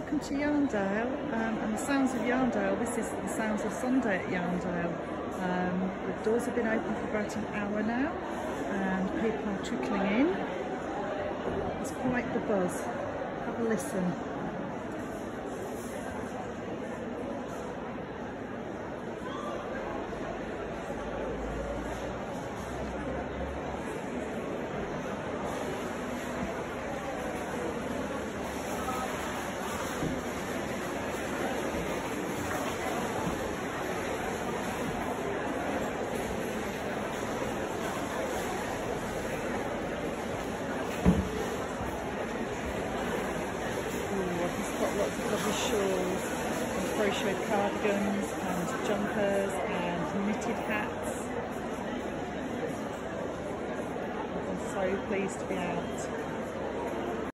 welcome to Yarndale um, and the sounds of Yarndale. This is the sounds of Sunday at Yarndale. Um, the doors have been open for about an hour now and people are trickling in. It's quite the buzz. Have a listen. Crocheted cardigans and jumpers and knitted hats. I'm so pleased to be out.